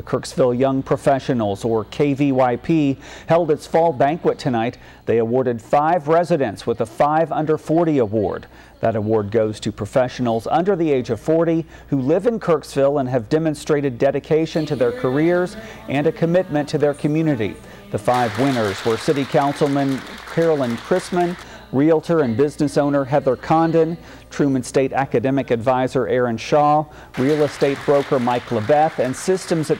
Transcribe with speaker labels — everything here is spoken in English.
Speaker 1: The Kirksville Young Professionals, or KVYP, held its fall banquet tonight. They awarded five residents with a 5 Under 40 award. That award goes to professionals under the age of 40 who live in Kirksville and have demonstrated dedication to their careers and a commitment to their community. The five winners were City Councilman Carolyn Chrisman, Realtor and business owner Heather Condon, Truman State Academic Advisor Aaron Shaw, real estate broker Mike Lebeth, and systems